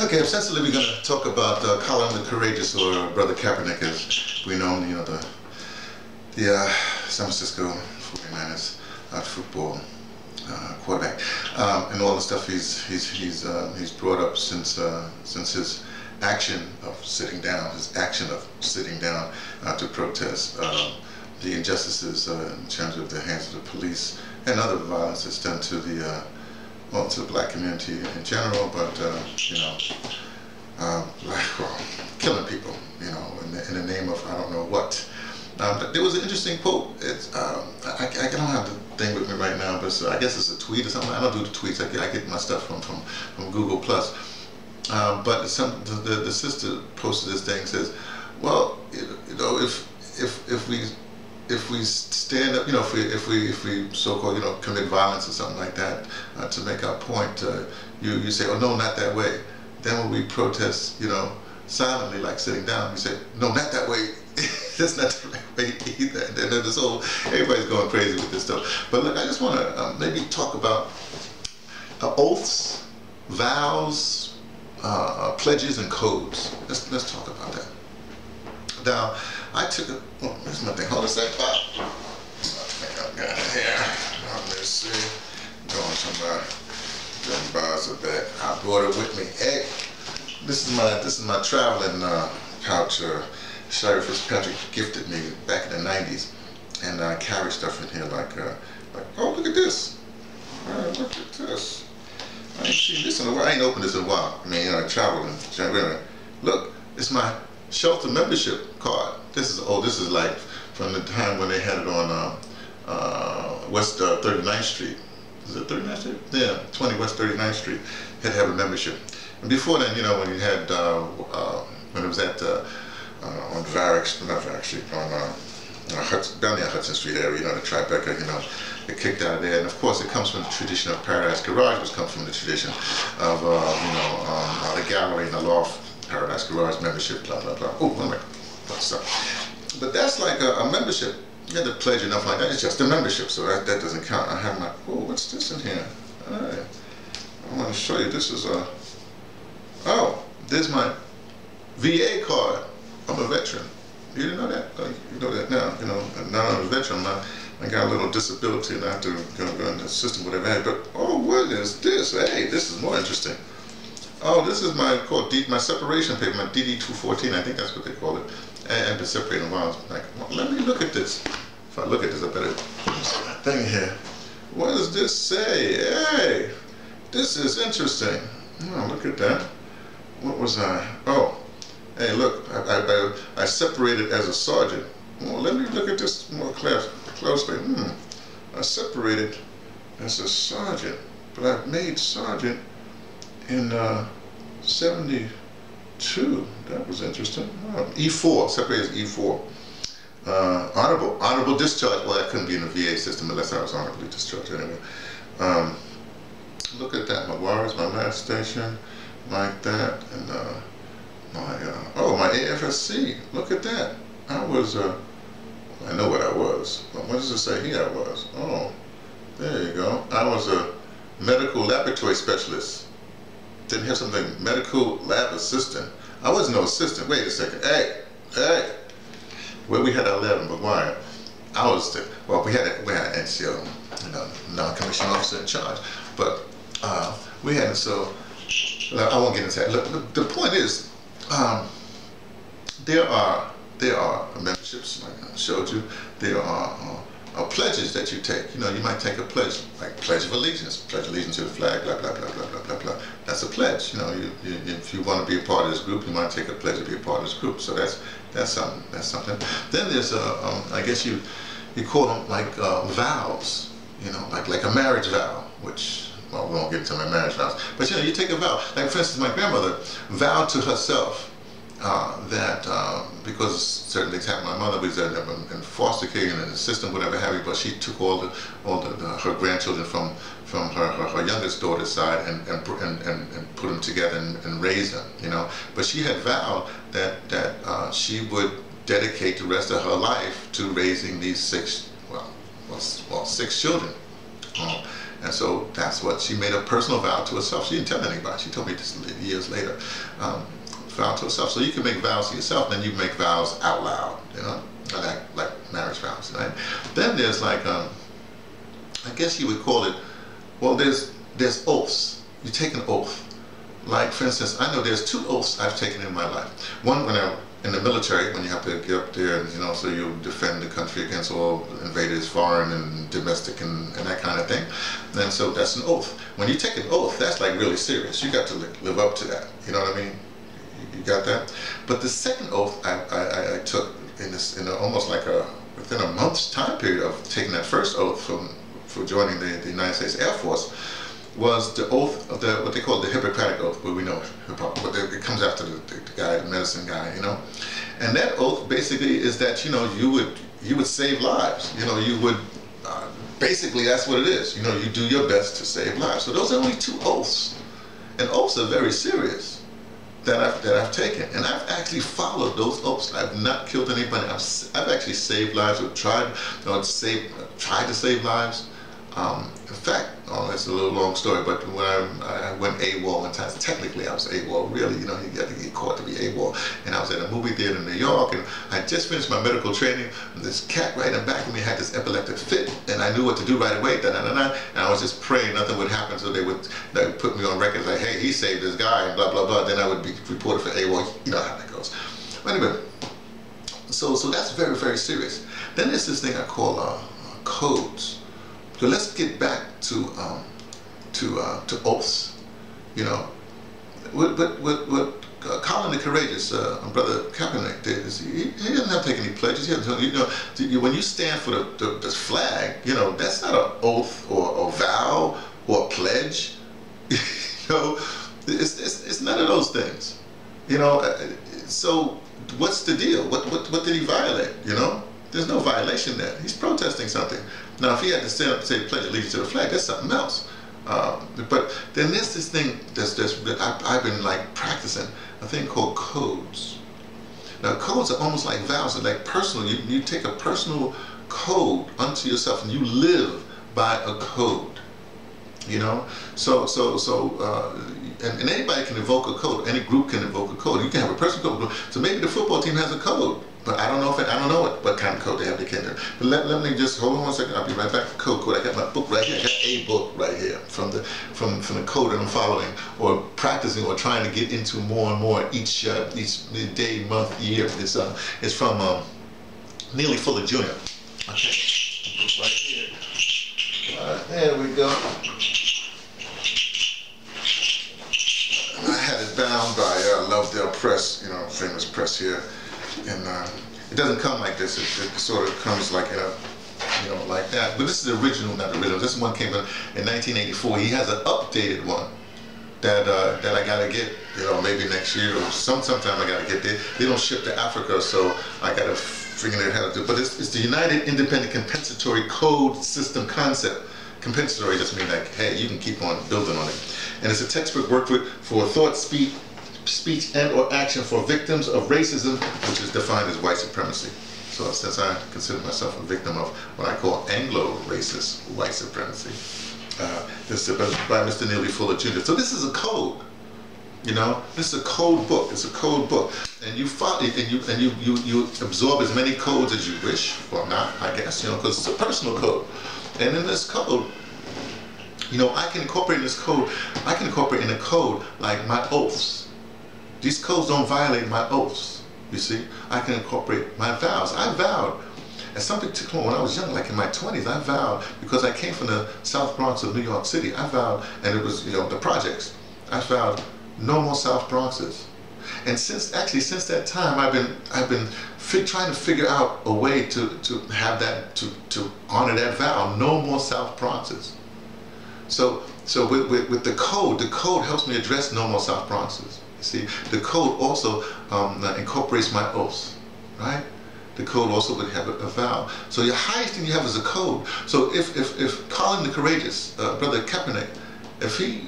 Okay, essentially we're going to talk about uh, Colin the Courageous, or Brother Kaepernick, as we know him, you know, the, the uh, San Francisco 49ers uh, football uh, quarterback, um, and all the stuff he's he's he's uh, he's brought up since uh, since his action of sitting down, his action of sitting down uh, to protest um, the injustices uh, in terms of the hands of the police and other violence that's done to the well, to the black community in general, but uh, you know, uh, well, killing people, you know, in the, in the, name of I don't know what. Um, there was an interesting quote. It's um, I, I, don't have the thing with me right now, but I guess it's a tweet or something. I don't do the tweets. I get, I get my stuff from from, from Google Plus. Um, but some the, the, the sister posted this thing says, well, you know, if if if we if we stand up, you know, if we if we if we so-called you know commit violence or something like that uh, to make our point, uh, you you say, oh no, not that way. Then when we protest, you know, silently like sitting down, you say, no, not that way. That's not the right way either. And then this whole everybody's going crazy with this stuff. But look, I just want to um, maybe talk about uh, oaths, vows, uh, pledges, and codes. Let's let's talk about that. Now, I took a, oh, there's my thing. Hold a sec, Bob. I got here. Let's see. Going somewhere. Them bars are back. I brought it with me. Hey, this is my this is my traveling uh, pouch. Uh, Shari Fitzpatrick gifted me back in the 90s, and I carry stuff in here like uh, like oh look at this. look at this. I ain't seen this in a while. I ain't opened this in a while. I mean, you know, I travel and look, it's my shelter membership card. This is oh, this is like from the time when they had it on uh, uh, West uh, 39th Street. Is it 39th Street? Yeah, 20 West 39th Street. Had to have a membership. And before then, you know, when you had uh, uh, when it was at uh, on Varick, not Varick Street, on Hudson, down near Hudson Street area, you know, the Tribeca, you know, it kicked out of there. And of course, it comes from the tradition of Paradise Garage, which comes from the tradition of, you know, um, the gallery and the loft Paradise Garage membership, blah, blah, blah. Oh, wait What's up? But that's like a, a membership. You have to pledge enough like that. It's just a membership, so that, that doesn't count. I have my, oh, what's this in here? Right. I want to show you. This is a, oh, there's my VA card. I'm a veteran. You didn't know that? Oh, you know that now. You know, now I'm a veteran. I, I got a little disability and I have to go, go in the system, whatever. But, oh, what is this? Hey, this is more interesting. Oh, this is my called D, my separation paper, my DD214, I think that's what they call it. And, and the separating lines. Like, well, let me look at this. If I look at this, I better thing here. What does this say? Hey, this is interesting. Oh, look at that. What was I? Oh, hey, look, I, I, I separated as a sergeant. Well, let me look at this more closely. Hmm. I separated as a sergeant, but I've made sergeant in uh, 72. That was interesting. Oh, E4, separated as E4. Uh, honorable, honorable discharge. Well, I couldn't be in the VA system unless I was honorably discharged anyway. Um, look at that. My wires, my last station, like that, and uh, my uh, oh, my AFSC. Look at that. I was. Uh, I know what I was. What does it say here? I was. Oh, there you go. I was a medical laboratory specialist didn't have something medical lab assistant. I wasn't no assistant. Wait a second. Hey, hey. Where we had our lab in McGuire, I was the, well, we had a, we had an NCO, you know, non-commissioned officer in charge, but uh, we had so. I won't get into that. Look, the point is, um, there are there are memberships like I showed you. There are uh, uh, pledges that you take. You know, you might take a pledge, like Pledge of Allegiance, pledge allegiance to the flag, blah, blah, blah, blah, blah, blah, blah. That's a pledge. You know, you, you, if you want to be a part of this group, you might take a pledge to be a part of this group. So that's that's something. That's something. Then there's, uh, um, I guess you you call them like uh, vows. You know, like like a marriage vow, which well, we won't get into my marriage vows. But you know, you take a vow. Like for instance, my grandmother vowed to herself uh, that uh, because certain things happened, my mother was in, in foster care and in the system, whatever have you, but she took all the all the, the her grandchildren from from her, her, her, youngest daughter's side and and, and, and, put them together and, and raise them, you know. But she had vowed that that uh, she would dedicate the rest of her life to raising these six well well, well six children. Uh, And so that's what she made a personal vow to herself. She didn't tell anybody. She told me this years later. Um, vow to herself. So you can make vows to yourself, then you make vows out loud, you know, like, like marriage vows, right? Then there's like, um, I guess you would call it, well, there's, there's oaths. You take an oath. Like, for instance, I know there's two oaths I've taken in my life. One when I in the military, when you have to get up there and, you know, so you defend the country against all invaders, foreign and domestic and, and that kind of thing. And so that's an oath. When you take an oath, that's like really serious. You got to live up to that. You know what I mean? You got that? But the second oath I, I, I took in this, in a, almost like a, within a month's time period of taking that first oath from, for joining the, the United States Air Force, was the oath of the what they call the Hippocratic oath, but we know but it comes after the, the, guy, the medicine guy, you know. And that oath basically is that you know you would you would save lives. You know you would uh, basically that's what it is. You know you do your best to save lives. So those are only two oaths, and oaths are very serious that I've that I've taken, and I've actually followed those oaths. I've not killed anybody. I've I've actually saved lives. Or tried know, save tried to save lives. Um, in fact, oh, it's a little long story, but when I, I went AWOL one time, technically I was AWOL, really, you know, you got to get caught to be AWOL. And I was at a movie theater in New York, and I just finished my medical training, this cat right in back of me had this epileptic fit, and I knew what to do right away, da, da, da, da, and I was just praying nothing would happen, so they would, they would put me on record like, hey, he saved this guy, and blah, blah, blah, then I would be reported for AWOL, you know how that goes. But anyway, so, so that's very, very serious. Then there's this thing I call uh, codes. So let's get back to um, to uh, to oaths. You know, what what what, what uh, Colin the Courageous, uh, brother Kaepernick did is he, he didn't have to take any pledges. He you know, when you stand for the, the, the, flag, you know that's not an oath or a vow or a pledge. you know, it's, it's it's none of those things. You know, uh, so what's the deal? What what what did he violate? You know, there's no violation there. He's protesting something. Now, if he had to stand up and say pledge allegiance to the flag, that's something else. Um, but then there's this thing that's, that's I, I've been like practicing, a thing called codes. Now, codes are almost like vows, they're like personal. You, you take a personal code unto yourself and you live by a code. You know, so so so, uh, and, and, anybody can invoke a code. Any group can invoke a code. You can have a personal code. So maybe the football team has a code. But I don't know if it, I don't know what, what kind of code they have to kinder. But let, let me just hold on one second. I'll be right back. Code code. I got my book right here. I got a book right here from the from from the code that I'm following or practicing or trying to get into more and more each uh, each day, month, year. It's uh it's from um, Neely Fuller Jr. Okay, right here. There we go. I had it bound by uh, Lovedale Press, you know, famous press here and uh, it doesn't come like this. It, it, sort of comes like a, you know, like that. But this is the original, not the original. This one came in, in 1984. He has an updated one that uh, that I gotta get, you know, maybe next year or some sometime I gotta get there. They don't ship to Africa, so I gotta figure out how to do. But it's, it's the United Independent Compensatory Code System concept. Compensatory just means like, hey, you can keep on building on it. And it's a textbook workbook for thought, speech, speech and or action for victims of racism, which is defined as white supremacy. So since I consider myself a victim of what I call Anglo-racist white supremacy, uh, this is by Mr. Neely Fuller Jr. So this is a code. You know, this is a code book. It's a code book, and you follow, and you and you you you absorb as many codes as you wish, or not, I guess. You know, because it's a personal code, and in this code, you know, I can incorporate in this code. I can incorporate in a code like my oaths. These codes don't violate my oaths. You see, I can incorporate my vows. I vowed at some particular when I was young, like in my 20s, I vowed because I came from the South Bronx of New York City. I vowed, and it was you know the projects. I vowed no more South Bronxes. And since actually since that time, I've been I've been trying to figure out a way to to have that to to honor that vow. No more South Bronxes. So so with, with, with the code, the code helps me address normal South Bronxes. You see, the code also um, incorporates my oaths, right? The code also would have a, a, vow. So your highest thing you have is a code. So if, if, if Colin the Courageous, uh, Brother Kaepernick, if he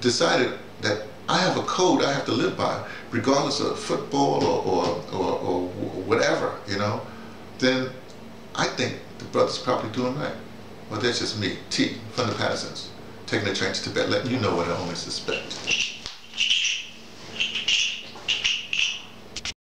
decided that I have a code I have to live by, regardless of football or, or, or, or whatever, you know, then I think the brother's probably doing right. Well, that's just me, T, from the Pattersons taking a chance to bet, letting you know what I only suspect.